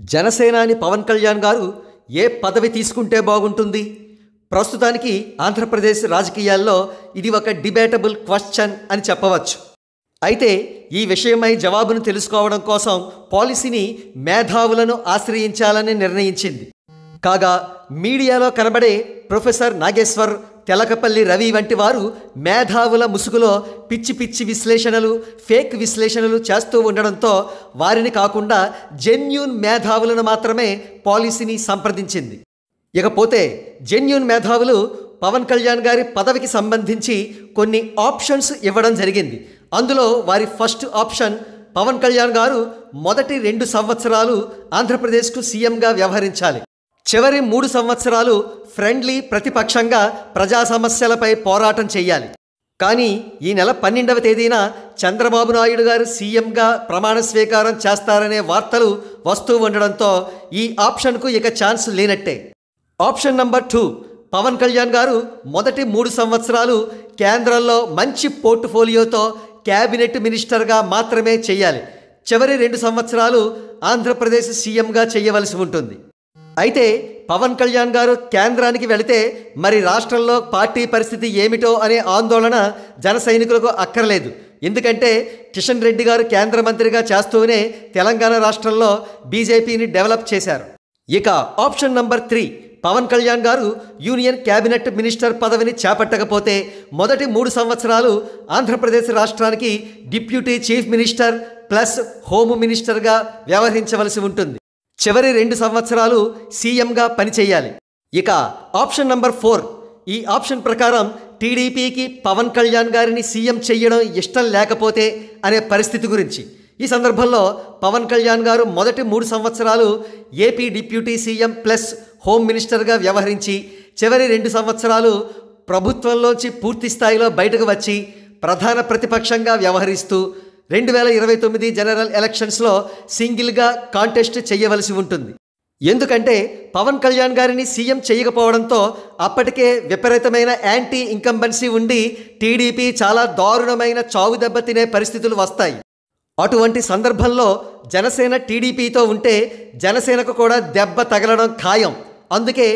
జనసేనాని పవన్ కళ్యాణ్ గారు ఏ పదవి తీసుకుంటే బాగుంటుంది? ప్రస్తుతానికి ఆంధ్రప్రదేశ్ రాజకీయాల్లో ఇది ఒక డిబేటబుల్ క్వశ్చన్ అని చెప్పవచ్చు. అయితే ఈ విషయమై జవాబును తెలుసుకోవడం కోసం పాలసీని మేధావులను ఆశ్రయించాలని నిర్ణయించింది. కాగా మీడియాలో కనబడే ప్రొఫెసర్ నాగేశ్వర్ తెలకపల్లి రవి వంటి వారు మేధావుల ముసుగులో పిచ్చి పిచ్చి విశ్లేషణలు ఫేక్ విశ్లేషణలు చేస్తూ ఉండడంతో వారిని కాకుండా జెన్యూన్ మేధావులను మాత్రమే పాలసీని సంప్రదించింది. ఇకపోతే జెన్యూన్ మేధావులు పవన్ కళ్యాణ్ గారి పదవికి సంబంధించి కొన్ని ఆప్షన్స్ ఇవ్వడం జరిగింది. అందులో వారి ఫస్ట్ ఆప్షన్ పవన్ కళ్యాణ్ గారు మొదటి రెండు సంవత్సరాలు ఆంధ్రప్రదేశ్కు సీఎంగా వ్యవహరించాలి. చివరి మూడు సంవత్సరాలు ఫ్రెండ్లీ ప్రతిపక్షంగా ప్రజా సమస్యలపై పోరాటం చేయాలి కానీ ఈ నెల పన్నెండవ తేదీన చంద్రబాబు నాయుడు గారు సీఎంగా ప్రమాణ స్వీకారం చేస్తారనే వార్తలు వస్తూ ఉండడంతో ఈ ఆప్షన్కు ఇక ఛాన్స్ లేనట్టే. Option number two Pavan Kalyan గారు మొదటి మూడు సంవత్సరాలు కేంద్రంలో మంచి పోర్ట్ఫోలియోతో క్యాబినెట్ మినిస్టర్గా మాత్రమే చేయాలి చివరి రెండు సంవత్సరాలు ఆంధ్రప్రదేశ్ సీఎంగా చేయవలసి ఉంటుంది. అయితే పవన్ కళ్యాణ్ గారు కేంద్రానికి వెళితే మరి రాష్ట్రంలో పార్టీ పరిస్థితి ఏమిటో అనే ఆందోళన జన సైనికులకు అక్కర్లేదు. ఎందుకంటే కిషన్ రెడ్డి గారు కేంద్ర మంత్రిగా చేస్తూనే తెలంగాణ రాష్ట్రంలో బీజేపీని డెవలప్ చేశారు. ఇక option number three Pavan Kalyan గారు యూనియన్ క్యాబినెట్ మినిస్టర్ పదవిని చేపట్టకపోతే మొదటి మూడు సంవత్సరాలు ఆంధ్రప్రదేశ్ రాష్ట్రానికి deputy chief minister plus home మినిస్టర్గా వ్యవహరించవలసి ఉంటుంది. చివరి రెండు సంవత్సరాలు సీఎంగా పనిచేయాలి. ఇక ఆప్షన్ నంబర్ ఫోర్. ఈ ఆప్షన్ ప్రకారం టీడీపీకి పవన్ కళ్యాణ్ గారిని సీఎం చేయడం ఇష్టం లేకపోతే అనే పరిస్థితి గురించి. ఈ సందర్భంలో పవన్ కళ్యాణ్ గారు మొదటి మూడు సంవత్సరాలు AP deputy CM plus home మినిస్టర్గా వ్యవహరించి చివరి రెండు సంవత్సరాలు ప్రభుత్వంలోంచి పూర్తి స్థాయిలో బయటకు వచ్చి ప్రధాన ప్రతిపక్షంగా వ్యవహరిస్తూ రెండు వేల ఇరవై తొమ్మిది జనరల్ ఎలక్షన్స్లో సింగిల్గా కాంటెస్ట్ చేయవలసి ఉంటుంది. ఎందుకంటే పవన్ కళ్యాణ్ గారిని సీఎం చేయకపోవడంతో అప్పటికే విపరీతమైన యాంటీ ఇంకంబెన్సీ ఉండి టీడీపీ చాలా దారుణమైన చావు దెబ్బ తినే పరిస్థితులు వస్తాయి. అటువంటి సందర్భంలో జనసేన టీడీపీతో ఉంటే జనసేనకు కూడా దెబ్బ తగలడం ఖాయం. అందుకే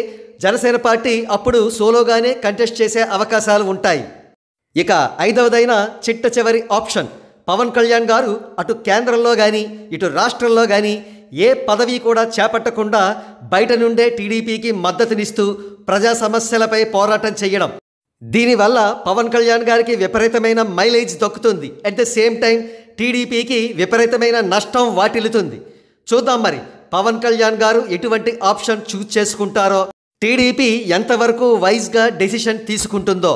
జనసేన పార్టీ అప్పుడు సోలోగానే కంటెస్ట్ చేసే అవకాశాలు ఉంటాయి. ఇక ఐదవదైన చిట్ట చివరి ఆప్షన్ పవన్ కళ్యాణ్ గారు అటు కేంద్రంలో కానీ ఇటు రాష్ట్రంలో కానీ ఏ పదవి కూడా చేపట్టకుండా బయట నుండే టీడీపీకి మద్దతునిస్తూ ప్రజా సమస్యలపై పోరాటం చేయడం. దీనివల్ల పవన్ కళ్యాణ్ గారికి విపరీతమైన మైలేజ్ దక్కుతుంది. అట్ ద సేమ్ టైం టీడీపీకి విపరీతమైన నష్టం వాటిల్లుతుంది. చూద్దాం మరి పవన్ కళ్యాణ్ గారు ఎటువంటి ఆప్షన్ చూజ్ చేసుకుంటారో? టీడీపీ ఎంతవరకు వైజ్గా డెసిషన్ తీసుకుంటుందో?